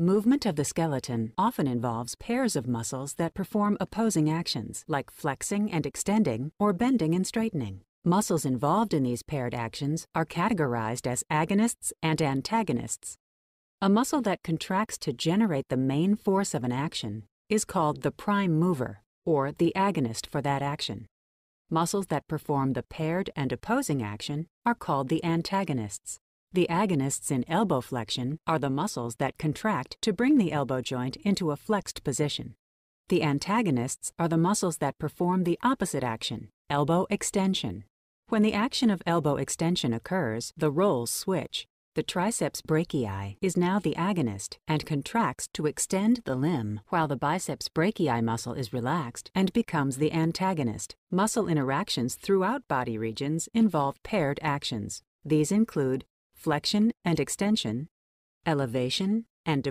Movement of the skeleton often involves pairs of muscles that perform opposing actions, like flexing and extending or bending and straightening. Muscles involved in these paired actions are categorized as agonists and antagonists. A muscle that contracts to generate the main force of an action is called the prime mover, or the agonist for that action. Muscles that perform the paired and opposing action are called the antagonists. The agonists in elbow flexion are the muscles that contract to bring the elbow joint into a flexed position. The antagonists are the muscles that perform the opposite action, elbow extension. When the action of elbow extension occurs, the roles switch. The triceps brachii is now the agonist and contracts to extend the limb, while the biceps brachii muscle is relaxed and becomes the antagonist. Muscle interactions throughout body regions involve paired actions. These include flexion and extension, elevation and depression